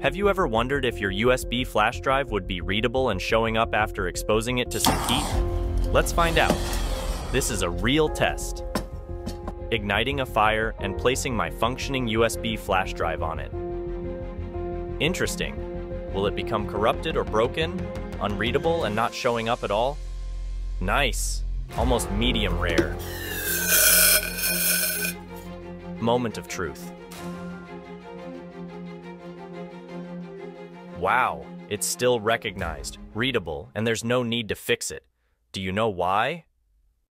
Have you ever wondered if your USB flash drive would be readable and showing up after exposing it to some heat? Let's find out. This is a real test. Igniting a fire and placing my functioning USB flash drive on it. Interesting. Will it become corrupted or broken, unreadable and not showing up at all? Nice. Almost medium rare. Moment of truth. Wow, it's still recognized, readable, and there's no need to fix it. Do you know why?